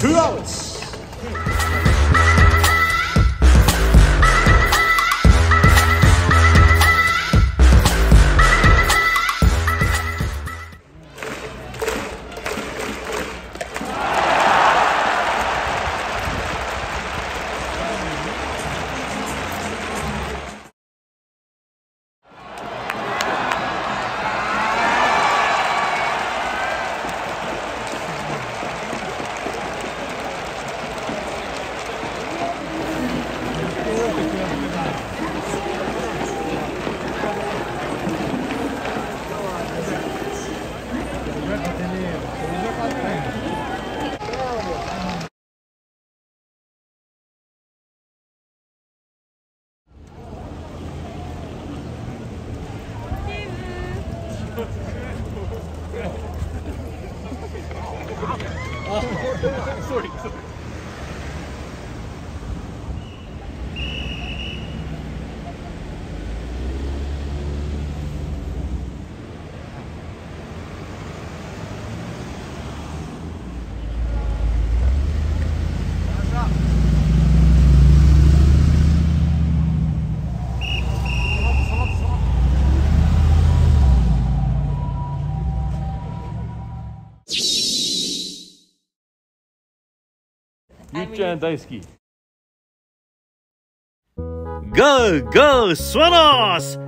two outs. sorry. ゆっちゃん大好き。Go, go, Swallows!